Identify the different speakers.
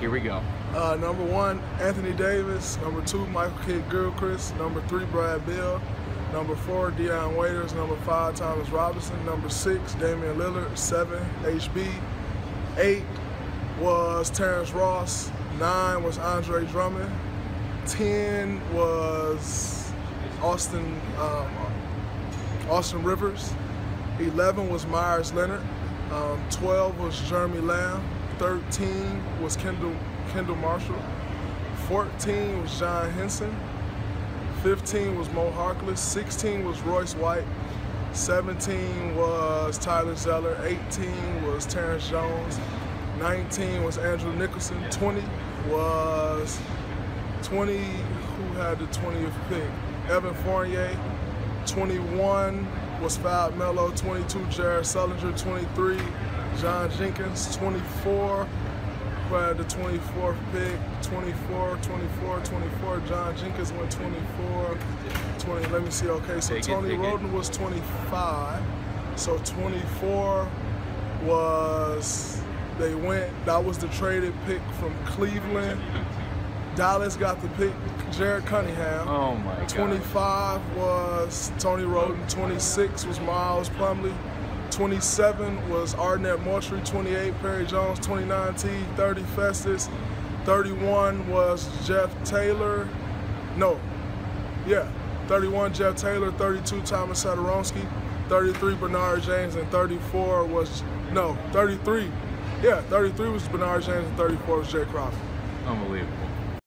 Speaker 1: Here we go.
Speaker 2: Uh, number one, Anthony Davis. Number two, Michael Kidd Gilchrist. Number three, Brad Beal. Number four, Dion Waiters. Number five, Thomas Robinson. Number six, Damian Lillard. Seven, HB. Eight was Terrence Ross. Nine was Andre Drummond. Ten was Austin um, Austin Rivers. Eleven was Meyers Leonard. Um, Twelve was Jeremy Lamb. Thirteen was Kendall Kendall Marshall. Fourteen was John Henson. 15 was Mo Harkless, 16 was Royce White, 17 was Tyler Zeller, 18 was Terrence Jones, 19 was Andrew Nicholson, 20 was 20, who had the 20th pick? Evan Fournier, 21 was Fab Melo, 22 Jared Sullinger, 23 John Jenkins, 24 who had the 24th pick, 24, 24, 24. John Jenkins went 24, 20. Let me see. Okay, so Tony Wroten was 25. So 24 was they went. That was the traded pick from Cleveland. Dallas got the pick. Jared Cunningham.
Speaker 1: Oh my God.
Speaker 2: 25 was Tony Wroten. 26 was Miles Plumlee. 27 was Arnett Moultrie, 28 Perry Jones, 29 T, 30 Festus, 31 was Jeff Taylor, no, yeah, 31 Jeff Taylor, 32 Thomas Satoransky, 33 Bernard James, and 34 was, no, 33, yeah, 33 was Bernard James, and 34 was Jae Crowder.
Speaker 1: Unbelievable.